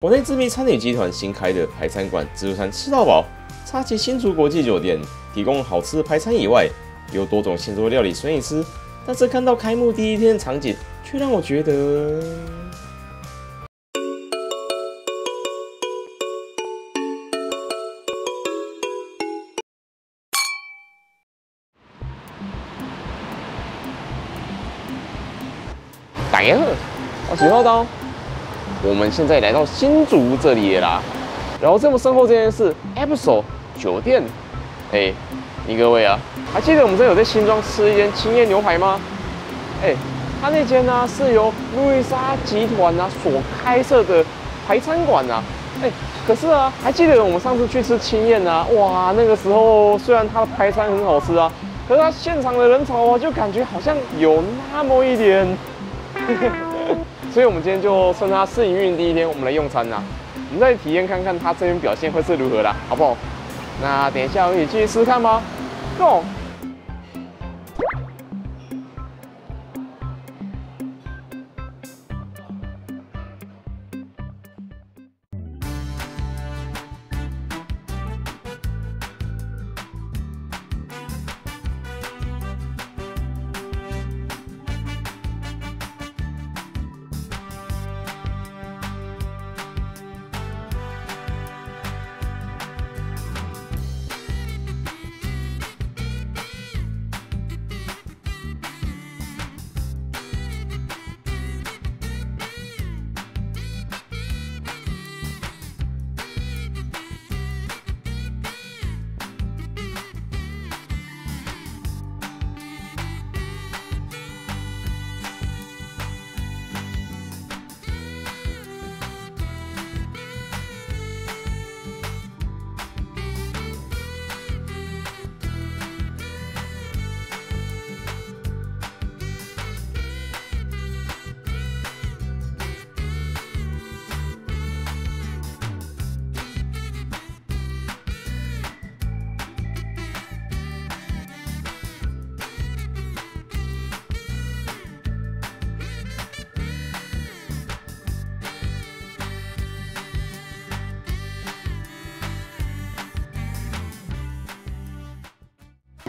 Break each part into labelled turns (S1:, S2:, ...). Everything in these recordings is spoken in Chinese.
S1: 国内知名餐饮集团新开的排餐馆自助餐吃到饱，插旗新竹国际酒店，提供好吃的排餐以外，有多种现做料理随你吃。但是看到开幕第一天的场景，却让我觉得。大家好，我是浩刀。我们现在来到新竹这里啦，然后这么身后这件是 Episode 酒店。哎，你各位啊，还记得我们这有在新庄吃一间青叶牛排吗？哎，他那间呢是由路易莎集团啊所开设的排餐馆啊。哎，可是啊，还记得我们上次去吃青燕啊？哇，那个时候虽然它的排餐很好吃啊，可是它现场的人潮啊，就感觉好像有那么一点。所以，我们今天就趁它试营运第一天，我们来用餐啦。我们再体验看看它这边表现会是如何啦，好不好？那等一下我们一起去试试看吧 Go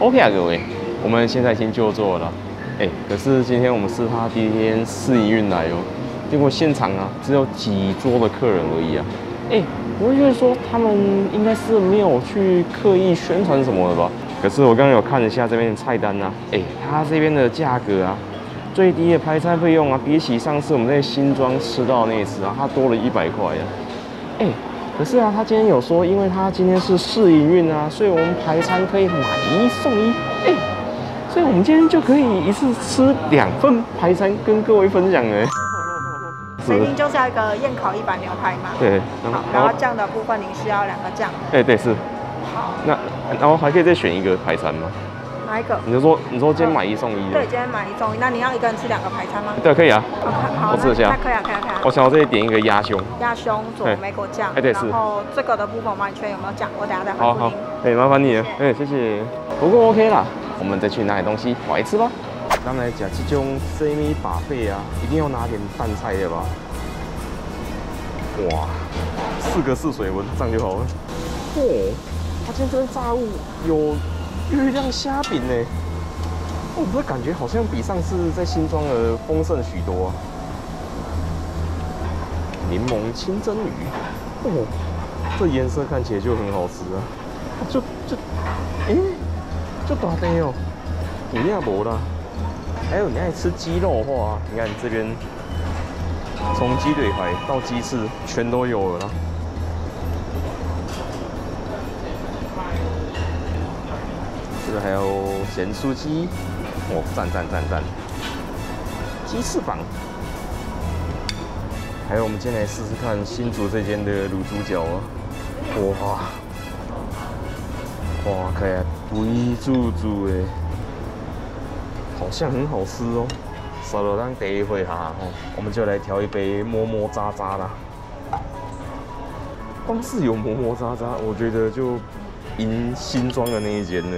S1: OK 啊，各位，我们现在已经就座了。哎，可是今天我们是他第一天试营运来哦，结果现场啊只有几桌的客人而已啊。哎，我会觉得说他们应该是没有去刻意宣传什么的吧？可是我刚刚有看一下这边的菜单呐，哎，他这边的价格啊，最低的排餐费用啊，比起上次我们在新庄吃到那一次啊，它多了一百块呀。哎。可是啊，他今天有说，因为他今天是试营运啊，所以我们排餐可以买一送一，哎，所以我们今天就可以一次吃两份排餐跟各位分享哎。
S2: 所以您就是要一个燕烤一板牛排嘛？
S1: 对。
S2: 好，然后酱的部分您需要两个酱。
S1: 哎，对是。
S2: 好。
S1: 那然后还可以再选一个排餐吗？
S2: 哪一个？
S1: 你就说，你说今天买一送一。
S2: 对，今天买一送一。那你要一个人吃两个排餐吗？
S1: 对，可以啊。
S2: 好，
S1: 我试一下。
S2: 可以啊，可以啊，可以啊。
S1: 我想要这里点一个鸭胸。
S2: 鸭胸佐梅果酱。
S1: 哎，对是。
S2: 然后这个的部分我帮你确认有没有酱，我等下再回
S1: 复您。好好。哎，麻烦你了。哎，谢谢。不过 OK 啦，我们再去拿点东西来吃吧。刚才讲这种 C 米把费啊，一定要拿点淡菜的吧？哇，四个四水温，这样就好了。嚯，他今天这边炸物有月亮虾饼呢。我这感觉好像比上次在新庄的丰盛许多。柠檬清蒸鱼，哦，这颜色看起来就很好吃啊！就就，哎，就大堆哦，你也无啦。还有你爱吃鸡肉的话，你看这边从鸡腿排到鸡翅全都有了。这还有咸酥鸡。哦，赞赞赞赞！鸡翅膀，还有我们今天来试试看新竹这间的卤猪脚啊！哇，哇，看啊，肥猪猪的，好像很好吃哦。稍了，咱第一回哈，我们就来调一杯么么喳喳啦。光是有么么喳喳，我觉得就赢新装的那一间呢。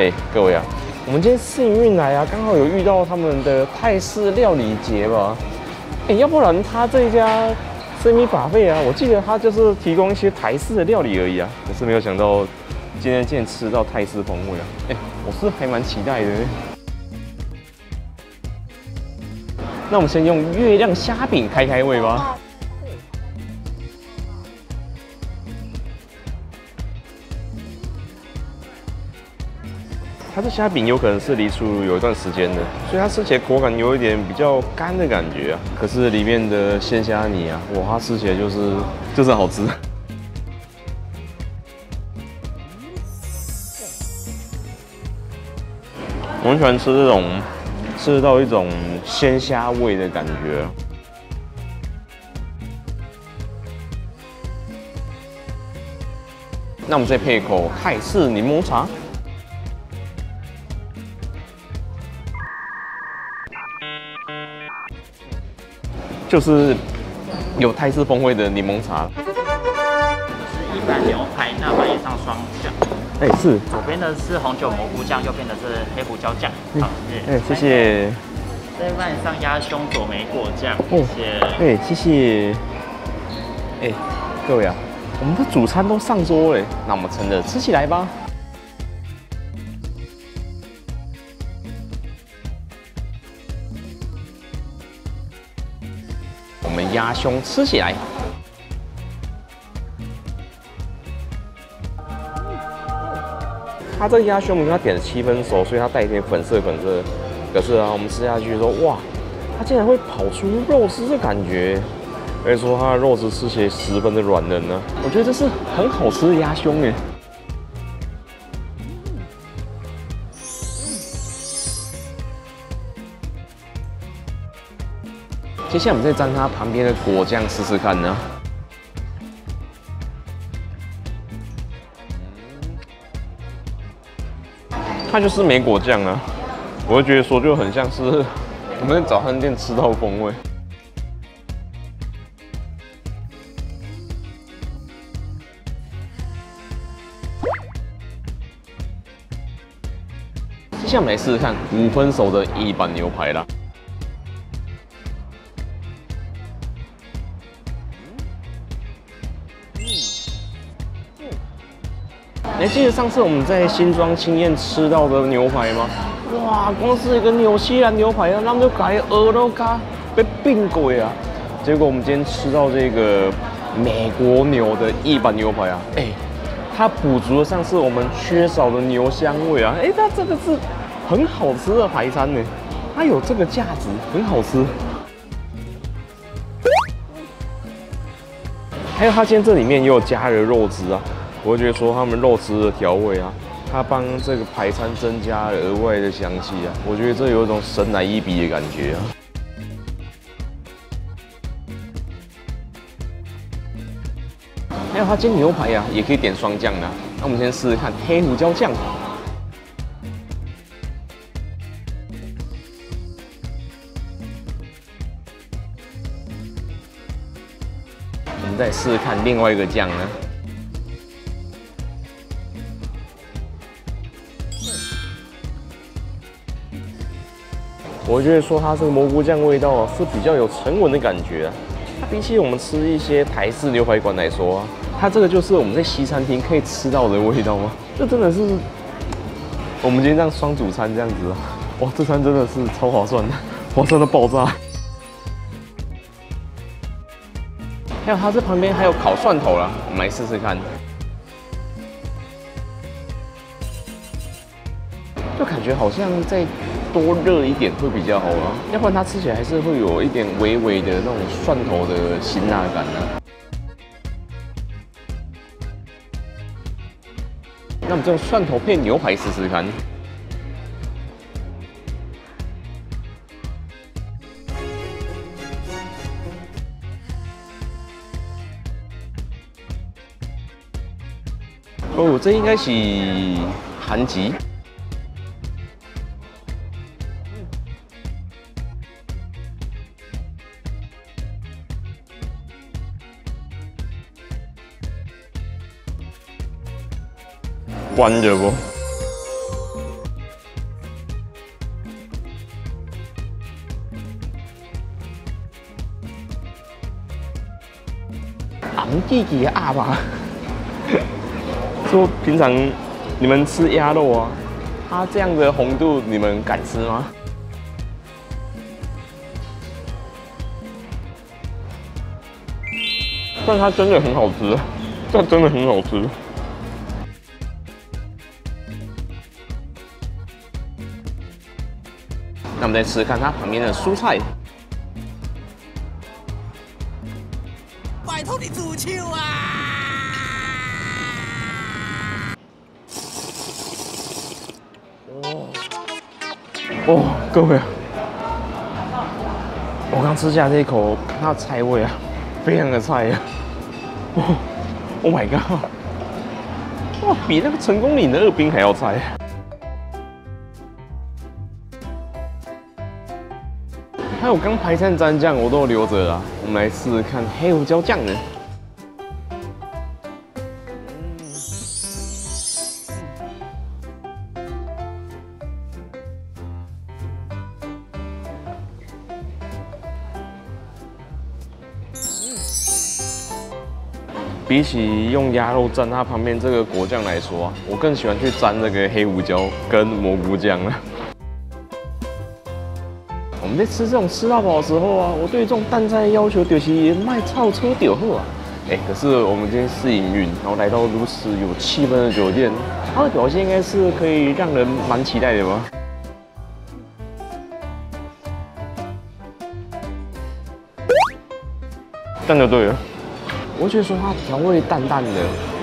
S1: 哎，各位啊，我们今天幸运来啊，刚好有遇到他们的泰式料理节吧。哎，要不然他这一家生米法费啊，我记得他就是提供一些台式的料理而已啊。可是没有想到今天竟然吃到泰式风味啊！哎，我是还蛮期待的。那我们先用月亮虾饼开开胃吧。这虾饼有可能是离出有一段时间的，所以它吃起来口感有一点比较干的感觉啊。可是里面的鲜虾泥啊，哇，它吃起来就是就是好吃。我很喜欢吃这种吃到一种鲜虾味的感觉。那我们再配一口泰式柠檬茶。就是有泰式风味的柠檬茶。
S3: 是一般牛排，那翻译上双酱。
S1: 哎，是。
S3: 左边的是红酒蘑菇酱，右边的是黑胡椒酱。好，
S1: 哎，谢谢。
S3: 再翻上鸭胸左梅果酱。谢谢。
S1: 哎，谢谢。哎，各位啊，我们的主餐都上桌了，那我们趁热吃起来吧。鸭胸吃起来，它这个鸭胸，我们它点了七分熟，所以它带一点粉色粉色。可是啊，我们吃下去说，哇，它竟然会跑出肉丝的感觉，而且说它的肉丝吃起来十分的软嫩呢。我觉得这是很好吃的鸭胸哎。接下来我们再沾它旁边的果酱试试看呢。它就是梅果酱啊，我会觉得说就很像是 我们在早餐店吃到风味。接下来我们来试试看五分熟的一板牛排啦。记得上次我们在新庄青宴吃到的牛排吗？哇，光是一个纽西兰牛排啊，那么就改鹅肉咖被并鬼啊！结果我们今天吃到这个美国牛的一般牛排啊，哎，它补足了上次我们缺少的牛香味啊！哎，它这个是很好吃的排餐呢，它有这个价值，很好吃。还有它今天这里面也有加了肉汁啊。我觉得说他们肉汁的调味啊，它帮这个排餐增加额外的香气啊，我觉得这有一种神来一笔的感觉啊。还有它煎牛排呀，也可以点双酱的。那我们先试试看黑胡椒酱。我们再试试看另外一个酱呢。我觉得说它这个蘑菇酱味道啊是比较有沉稳的感觉啊。它比起我们吃一些台式牛排馆来说啊，它这个就是我们在西餐厅可以吃到的味道吗？这真的是我们今天这样双主餐这样子啊，哇，这餐真的是超划算的，划算的爆炸。还有它这旁边还有烤蒜头啦，我们来试试看。就感觉好像在。多热一点会比较好啊，要不然它吃起来还是会有一点微微的那种蒜头的辛辣感呢。那我们这种蒜头配牛排试试看。哦，这应该是韩籍。弯着不俺弟自己阿爸 说平常你们吃鸭肉啊？它这样的红度你们敢吃吗但它真的很好吃它真的很好吃。那我们再吃吃看它旁边的蔬菜。
S4: 拜托你煮球啊！
S1: 哦，各位啊，我刚吃下这一口，看到菜味啊，非常的菜呀、哦，Oh my god！哇，比那个成功岭的二冰还要菜。还有刚排餐蘸酱我都留着啦，我们来试试看黑胡椒酱呢。比起用鸭肉蘸它旁边这个果酱来说啊，我更喜欢去蘸这个黑胡椒跟蘑菇酱了。我们在吃这种吃到饱的时候啊，我对这种淡菜的要求就是卖超车丢后啊。哎，可是我们今天试营运，然后来到如此有气氛的酒店，它的表现应该是可以让人蛮期待的吧？这样就对了。我觉得说它调味淡淡的，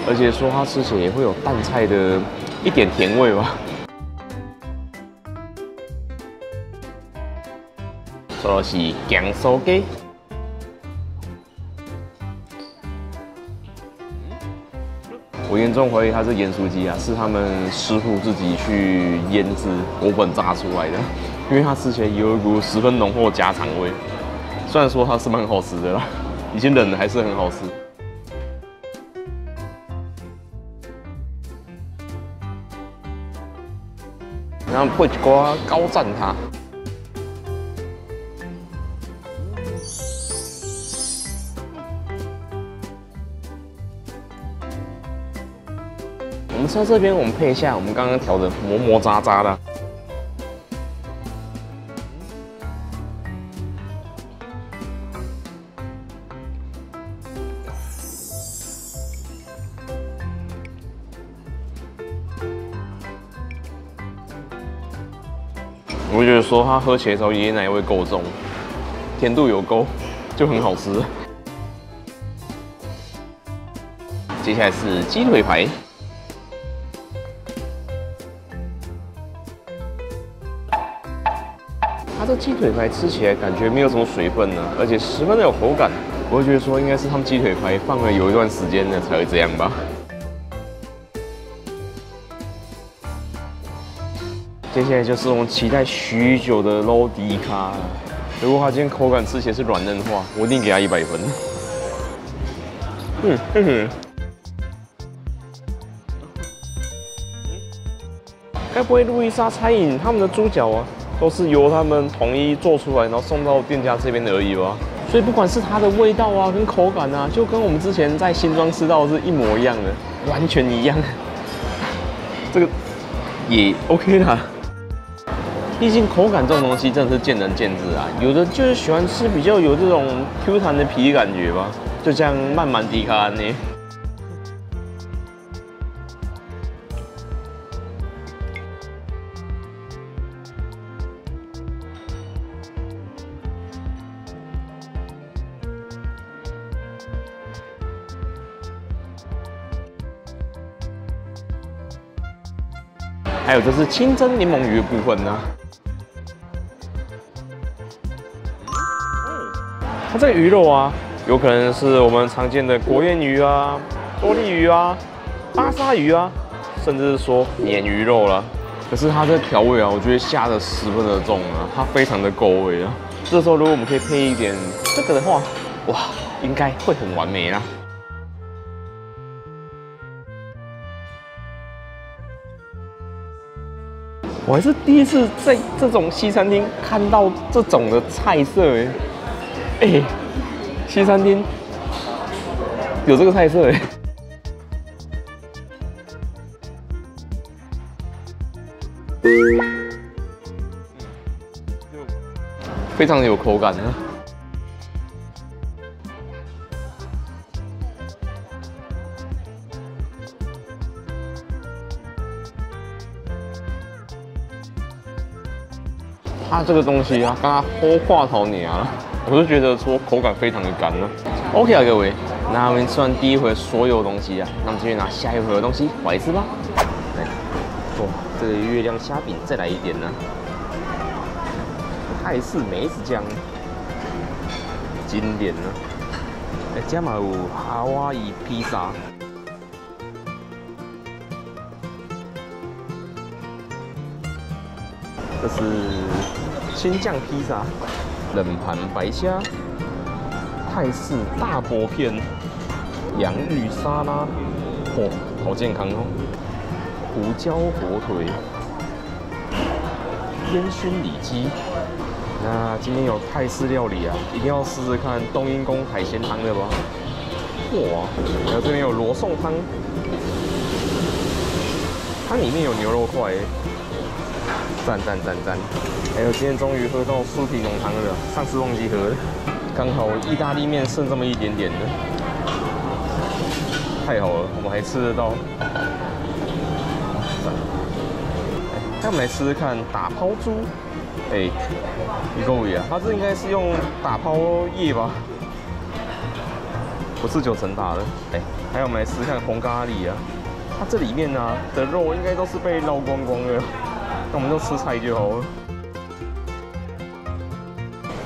S1: 而且说它吃起来也会有淡菜的一点甜味吧。说的是姜酥鸡，我严重怀疑它是盐酥鸡啊，是他们师傅自己去腌制果粉炸出来的，因为它吃起来有一股十分浓厚的家常味。虽然说它是蛮好吃的啦，已经冷了还是很好吃。然后配一瓜高赞它。们吃到这边，我们配一下我们刚刚调的磨磨渣渣的。我觉得说它喝起来的时候椰奶味够重，甜度有够，就很好吃。接下来是鸡腿排，这鸡腿排吃起来感觉没有什么水分呢，而且十分的有口感。我会觉得说应该是他们鸡腿排放了有一段时间呢才会这样吧。接下来就是我们期待许久的肉迪卡。如果它今天口感吃起来是软嫩的话，我一定给它一百分。嗯哼哼。该不会路易莎餐饮他们的猪脚啊，都是由他们统一做出来，然后送到店家这边的而已吧？所以不管是它的味道啊，跟口感啊，就跟我们之前在新庄吃到的是一模一样的，完全一样。这个也 OK 啦。毕竟口感这种东西真的是见仁见智啊，有的就是喜欢吃比较有这种 Q 弹的皮感觉吧，就像慢慢迪卡安呢。有这是清蒸柠檬鱼的部分呢。它这个鱼肉啊，有可能是我们常见的国宴鱼啊、多利鱼啊、巴沙鱼啊，甚至是说鲶鱼肉啦。可是它这调味啊，我觉得下的十分的重啊，它非常的够味啊。这时候如果我们可以配一点这个的话，哇，应该会很完美啦。我还是第一次在这种西餐厅看到这种的菜色哎，哎，西餐厅有这个菜色哎。非常有口感啊！它这个东西啊，刚刚喝化头你啊，我就觉得说口感非常的干呢。OK 啊，各位，那我们吃完第一回所有东西啊，那我们继续拿下一回的东西来吃吧。来，哇，这个月亮虾饼再来一点呢。泰式梅子酱，经典呢。哎，加嘛有夏威夷披萨。这是青酱披萨，冷盘白虾，泰式大薄片，洋芋沙拉，哦，好健康哦。胡椒火腿，烟熏里脊。那今天有泰式料理啊，一定要试试看冬阴功海鲜汤的吧。哇，然后这边有罗宋汤，汤里面有牛肉块。赞赞赞赞！还有今天终于喝到酥皮浓汤了，上次忘记喝了。刚好意大利面剩这么一点点的，太好了，我们还吃得到。赞！那我们来吃吃看打抛猪。哎，一个味啊，它这应该是用打抛液吧？不是九层塔的。哎，还有我们来吃看红咖喱啊，它这里面呢的肉应该都是被捞光光的。那我们就吃菜就好了。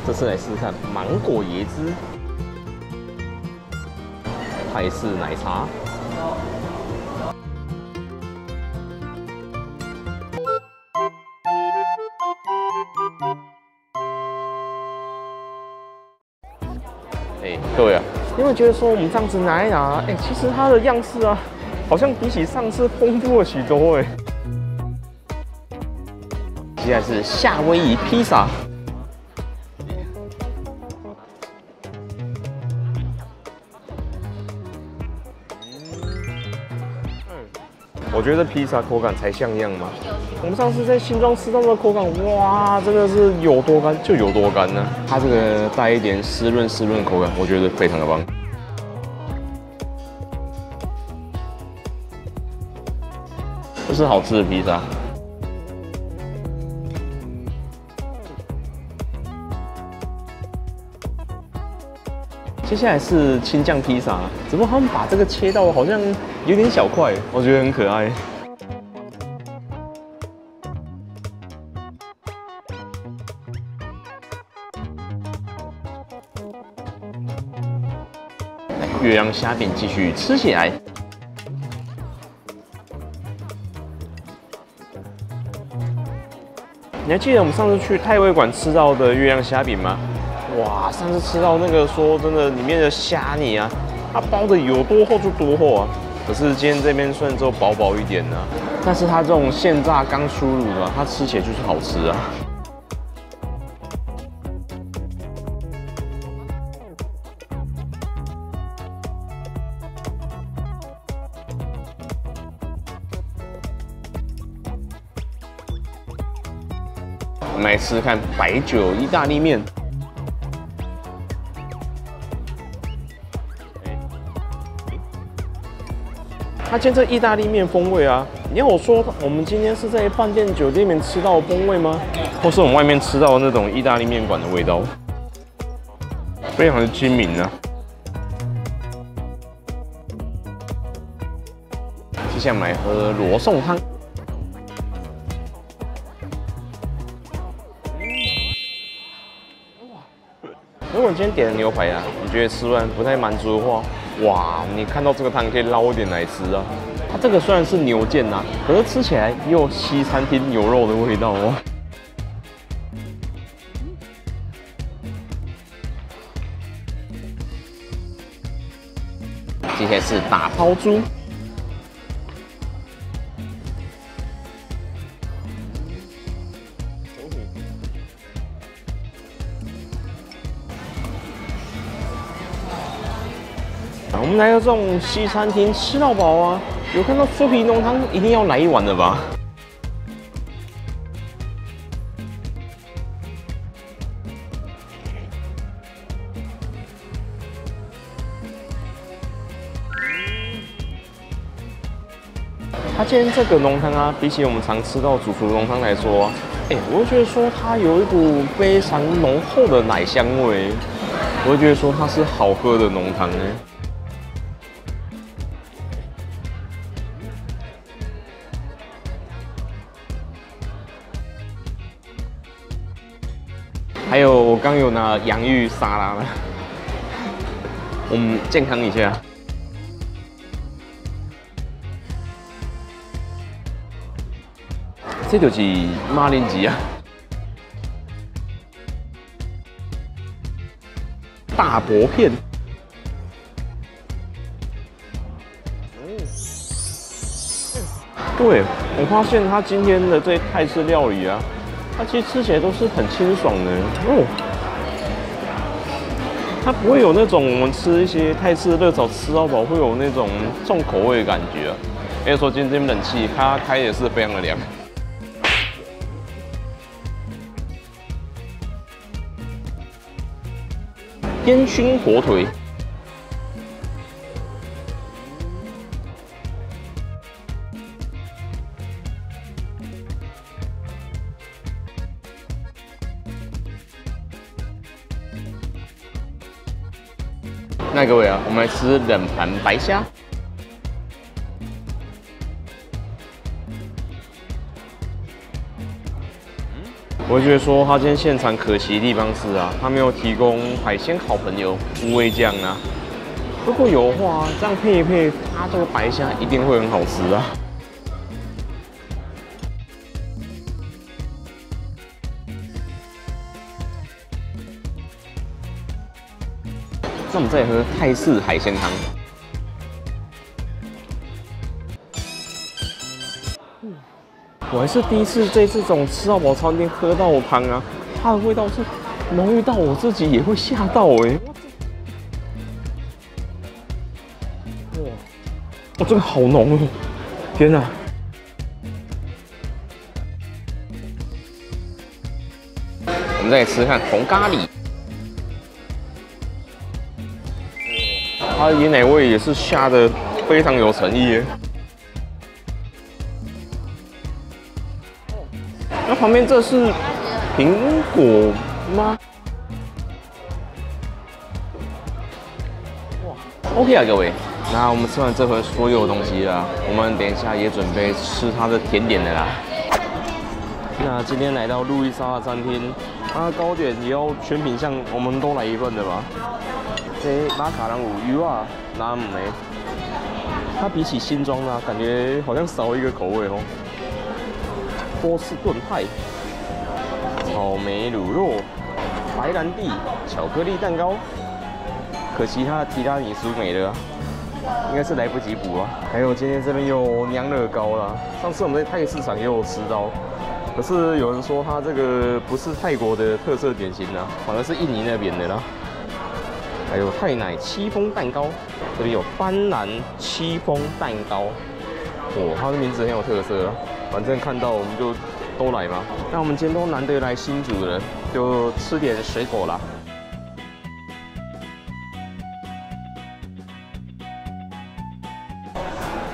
S1: 这次来试试看芒果椰汁、泰式奶茶。哎，各位啊，有没有觉得说我们这样子拿一拿，哎，其实它的样式啊，好像比起上次丰富了许多哎。接下来是夏威夷披萨。我觉得披萨口感才像样嘛。我们上次在新庄吃到的口感，哇，真的是有多干就有多干呢。它这个带一点湿润湿润口感，我觉得非常的棒。这是好吃的披萨。接下来是青酱披萨，只不过他们把这个切到好像有点小块，我觉得很可爱。月亮虾饼继续吃起来。你还记得我们上次去泰味馆吃到的月亮虾饼吗？哇，上次吃到那个说真的，里面的虾泥啊，它包的有多厚就多厚啊。可是今天这边虽然只有薄薄一点呢，但是它这种现炸刚出炉的，它吃起来就是好吃啊。我们来试试看白酒意大利面。它今天这意大利面风味啊，你要我说我们今天是在饭店酒店里面吃到的风味吗？或是我们外面吃到的那种意大利面馆的味道？非常的精明啊！接下来喝罗宋汤。如果你今天点的牛排啊，你觉得吃完不太满足的话，哇，你看到这个汤可以捞一点来吃啊！它这个虽然是牛腱呐，可是吃起来又西餐厅牛肉的味道哦。今天是打抛猪。我们来到这种西餐厅吃到饱啊，有看到酥皮浓汤，一定要来一碗的吧？它今天这个浓汤啊，比起我们常吃到主厨浓汤来说，哎、我会觉得说它有一股非常浓厚的奶香味，我会觉得说它是好喝的浓汤哎。刚有拿洋芋沙拉了，我们健康一下。这就是马铃薯啊，大薄片。对，我发现他今天的这泰式料理啊，它其实吃起来都是很清爽的哦。它不会有那种我们吃一些泰式热炒吃到饱会有那种重口味的感觉啊。因为说今天这边冷气它开也是非常的凉。烟熏火腿，我们来吃冷盘白虾。我觉得说，他今天现场可惜的地方是啊，他没有提供海鲜好朋友乌味酱啊。如果有的话，这样配一配，它这个白虾一定会很好吃啊。那我们再来喝泰式海鲜汤。我还是第一次在这种吃到饱餐厅喝到汤啊，它的味道是浓郁到我自己也会吓到哎、哇，哇，这个好浓哦！天哪！我们再吃看红咖喱，它的椰奶味也是下的非常有诚意耶。那旁边这是苹果吗？哇，OK 啊，各位。那我们吃完这盒所有东西了，我们等一下也准备吃它的甜点的啦。那今天来到路易莎的餐厅，它的糕点也要全品项我们都来一份的吧？这马卡龙有油啊，那没。它比起新装啊，感觉好像少一个口味哦。波士顿派、草莓乳酪、白兰地巧克力蛋糕，可惜它的提拉米苏没了啊，应该是来不及补啊。还有今天这边有娘惹糕啦，上次我们在泰市场也有吃到，可是有人说它这个不是泰国的特色点心啊，反而是印尼那边的啦。还有泰奶戚风蛋糕，这边有斑斓戚风蛋糕，哦，它的名字很有特色啊。反正看到我们就都来嘛。那我们今天都难得来新竹了，就吃点水果啦。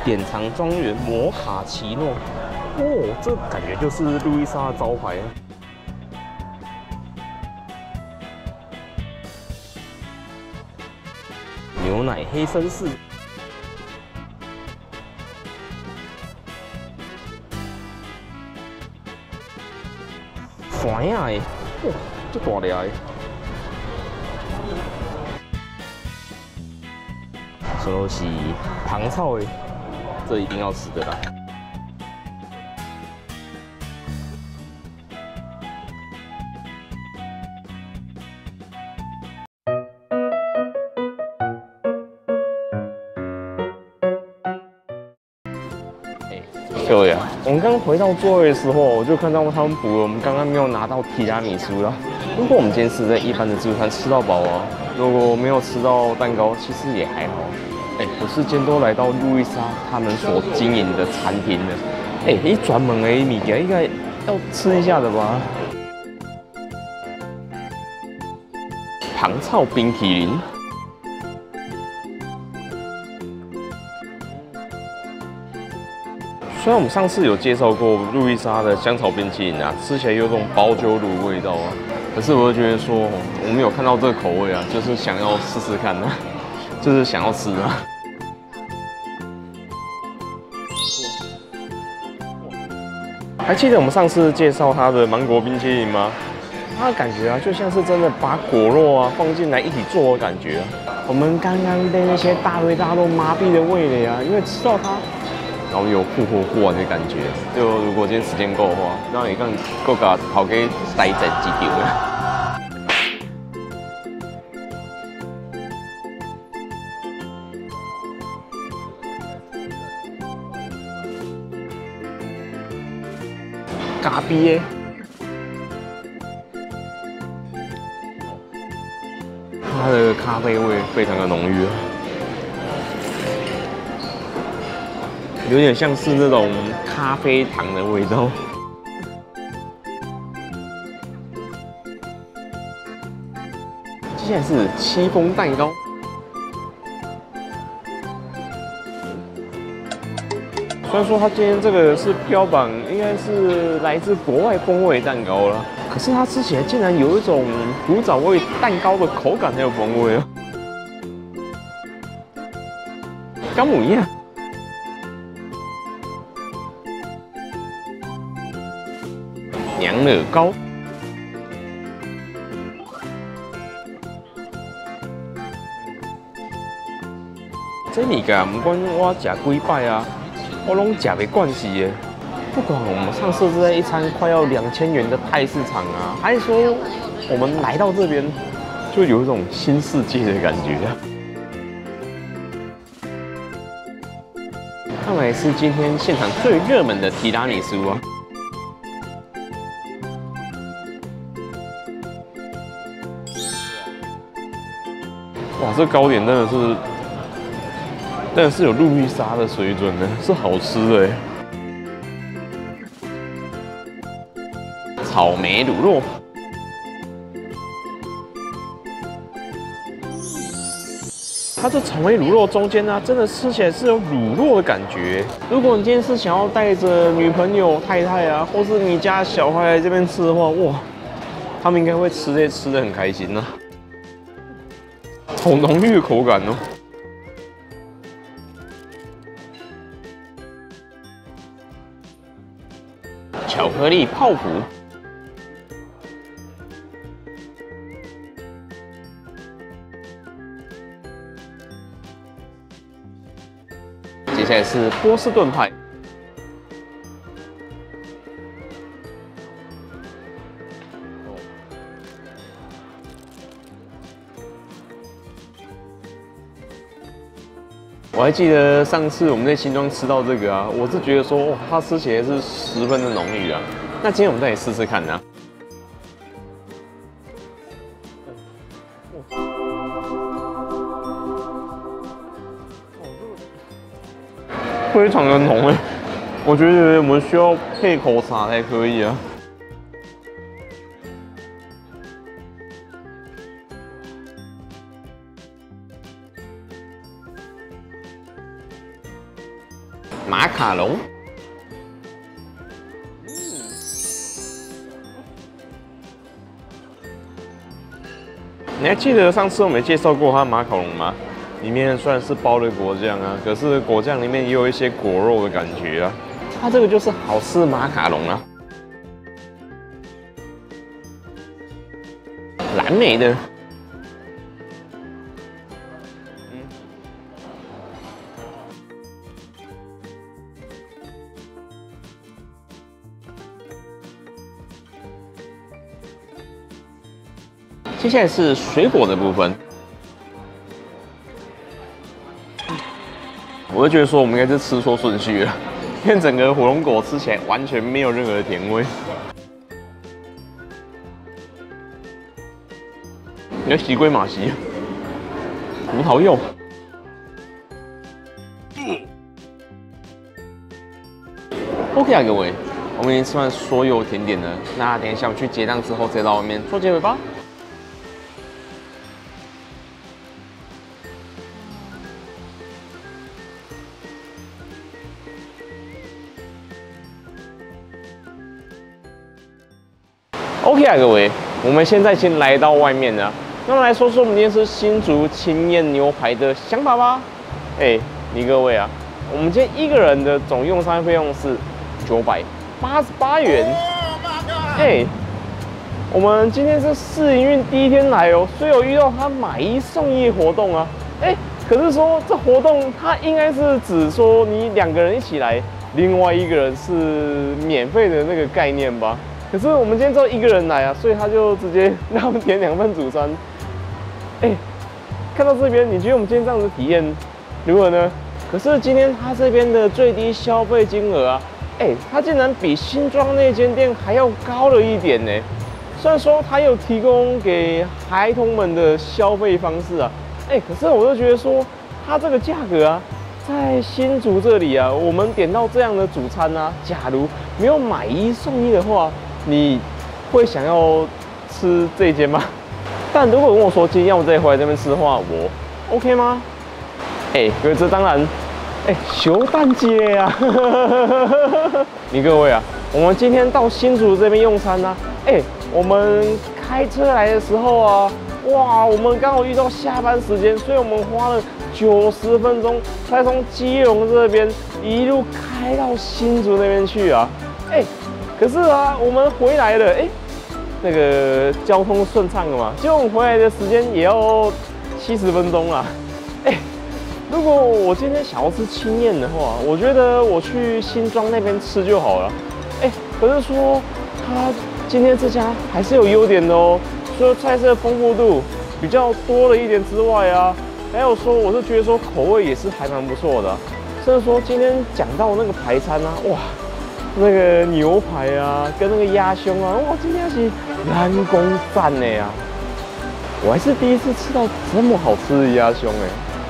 S1: 典藏庄园摩卡奇诺，哦，这感觉就是路易莎的招牌啊牛奶黑绅士。酸呀的，哇，这大粒的。这都是糖草的，这一定要吃的啦。各位啊，我们刚回到座位的时候，我就看到他们补了我们刚刚没有拿到提拉米苏了。如果我们今天是在一般的自助餐吃到饱啊，如果没有吃到蛋糕，其实也还好。哎，我是今天都来到路易莎他们所经营的餐厅了。哎，一转门的物件应该要吃一下的吧？糖炒冰淇淋。虽然我们上次有介绍过路易莎的香草冰淇淋啊，吃起来有种包酒乳味道啊，可是我就觉得说，我们有看到这个口味啊，就是想要试试看呢，就是想要吃啊。还记得我们上次介绍它的芒果冰淇淋吗？它的感觉啊，就像是真的把果肉啊放进来一起做的感觉。我们刚刚被那些大鱼大肉麻痹的味蕾啊，因为吃到它。然后有复活过的感觉，就如果今天时间够的话，让你更够个跑给待在几丢了。咖啡耶，它的咖啡味非常的浓郁有点像是那种咖啡糖的味道。接下来是戚风蛋糕。虽然说它今天这个是标榜应该是来自国外风味蛋糕了，可是它吃起来竟然有一种古早味蛋糕的口感还有风味哦。干母一娘惹糕，这物件不管我食几摆啊，我拢食袂惯系的。不管我们上次是在一餐快要两千元的泰市场啊，还是说我们来到这边，就有一种新世界的感觉。看来是今天现场最热门的提拉米苏啊！哇，这糕点真的是，真的是有路易莎的水准呢，是好吃的。草莓乳酪，它这草莓乳酪中间呢，真的吃起来是有乳酪的感觉。如果你今天是想要带着女朋友、太太啊，或是你家小孩来这边吃的话，哇，他们应该会吃这些吃的很开心呢。好浓郁口感哦！巧克力泡芙，接下来是波士顿派。我还记得上次我们在新庄吃到这个啊，我是觉得说，它吃起来是十分的浓郁啊。那今天我们再来试试看呢，非常的浓哎，我觉得我们需要配口茶才可以啊。卡龙，你还记得上次我们介绍过它马卡龙吗？里面虽然是包的果酱啊，可是果酱里面也有一些果肉的感觉啊。它这个就是好吃马卡龙啊，蓝莓的。接下来是水果的部分。我就觉得说，我们应该是吃错顺序了，因为整个火龙果吃起来完全没有任何的甜味。你要喜归马喜，葡萄柚。OK 啊，各位，我们已经吃完所有甜点了，那等一下我们去结账之后再到外面做结尾吧。啊，各位，我们现在先来到外面呢，那么来说说我们今天吃新竹青燕牛排的想法吧。哎，你各位啊，我们今天一个人的总用餐费用是九百八十八元。哎，我们今天是试营运第一天来哦，所以有遇到他买一送一活动啊。哎，可是说这活动它应该是指说你两个人一起来，另外一个人是免费的那个概念吧。可是我们今天只有一个人来啊，所以他就直接让我们点两份主餐。哎，看到这边，你觉得我们今天这样子体验如何呢？可是今天他这边的最低消费金额啊，哎，他竟然比新庄那间店还要高了一点呢。虽然说他有提供给孩童们的消费方式啊，哎，可是我就觉得说，他这个价格啊，在新竹这里啊，我们点到这样的主餐啊，假如没有买一送一的话，你会想要吃这间吗？但如果跟我说今天要我再回来这边吃的话，我 OK 吗？哎，各位这当然，哎，熊蛋街啊！你各位啊，我们今天到新竹这边用餐呢，哎，我们开车来的时候啊，哇，我们刚好遇到下班时间，所以我们花了九十分钟才从基隆这边一路开到新竹那边去啊，哎。可是啊，我们回来了，哎，那个交通顺畅了嘛？就我们回来的时间也要七十分钟啊，哎，如果我今天想要吃青燕的话，我觉得我去新庄那边吃就好了，哎，可是说他今天这家还是有优点的哦，除了菜色丰富度比较多了一点之外啊，还有说我是觉得说口味也是还蛮不错的，甚至说今天讲到那个排餐啊，哇！那个牛排啊，跟那个鸭胸啊，哇，今天是人工赞的呀！我还是第一次吃到这么好吃的鸭胸哎，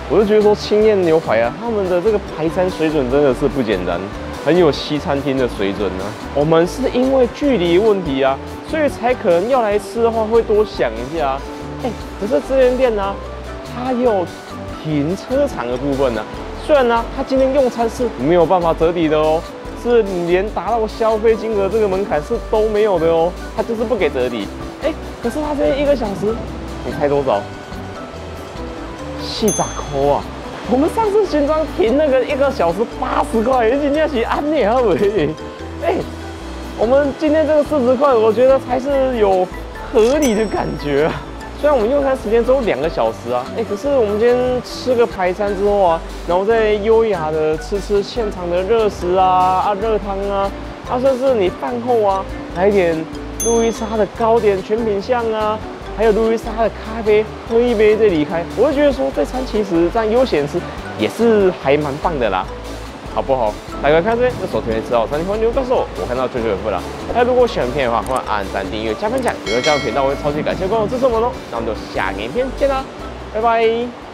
S1: 我就觉得说青燕牛排啊，他们的这个排餐水准真的是不简单，很有西餐厅的水准呢。我们是因为距离问题啊，所以才可能要来吃的话会多想一下啊。哎，可是这间店呢，它有停车场的部分呢，虽然呢，它今天用餐是没有办法折抵的哦。是连达到消费金额这个门槛是都没有的哦，他就是不给折抵。哎，可是他这一个小时，你猜多少？细咋抠啊！我们上次新庄停那个一个小时八十块，今天是安尼啊喂！哎，我们今天这个四十块，我觉得才是有合理的感觉啊。虽然我们用餐时间只有两个小时啊，哎，可是我们今天吃个排餐之后啊，然后再优雅的吃吃现场的热食啊、啊热汤啊，啊甚至你饭后啊来点路易莎的糕点全品项啊，还有路易莎的咖啡，喝一杯再离开，我就觉得说这餐其实这样悠闲吃也是还蛮棒的啦。好不好？大家看这边，有手推荐之后，三千欢迎告诉我，我看到最最回复了。那如果喜欢片的话，欢迎按赞、订阅、加分享，有人加入频道，我会超级感谢观众支持我们哦。那我们就下个影片见啦，拜拜。